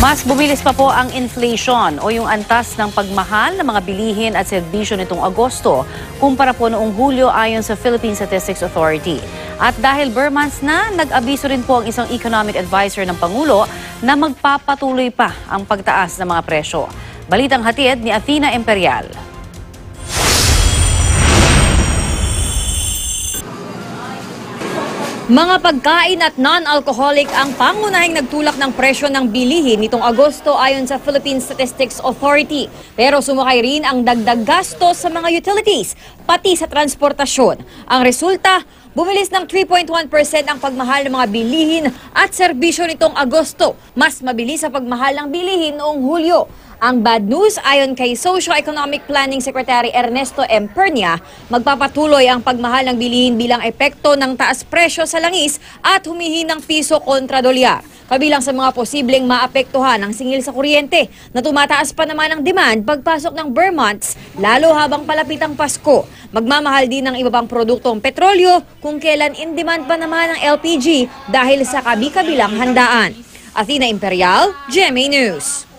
Mas bumilis pa po ang inflation o yung antas ng pagmahal ng mga bilihin at serbisyo nitong Agosto kumpara po noong Hulyo ayon sa Philippine Statistics Authority. At dahil Burmans na, nag-abiso rin po ang isang economic advisor ng Pangulo na magpapatuloy pa ang pagtaas ng mga presyo. Balitang hatid ni Athena Imperial. Mga pagkain at non-alcoholic ang pangunahing nagtulak ng presyo ng bilihin nitong Agosto ayon sa Philippine Statistics Authority. Pero sumakay rin ang dagdag gasto sa mga utilities, pati sa transportasyon. Ang resulta, bumilis ng 3.1% ang pagmahal ng mga bilihin at serbisyo nitong Agosto. Mas mabilis sa pagmahal ng bilihin noong Hulyo. Ang bad news, ayon kay Socio-Economic Planning Secretary Ernesto M. Pernia, magpapatuloy ang pagmahal ng bilihin bilang epekto ng taas presyo sa langis at humihinang piso kontra dolyar. Kabilang sa mga posibleng maapektuhan ang singil sa kuryente na tumataas pa naman ang demand pagpasok ng Burr months, lalo habang palapit ang Pasko. Magmamahal din ng iba pang produktong petrolyo kung kailan in demand pa naman ang LPG dahil sa kabi-kabilang handaan. Athena Imperial, GMA News.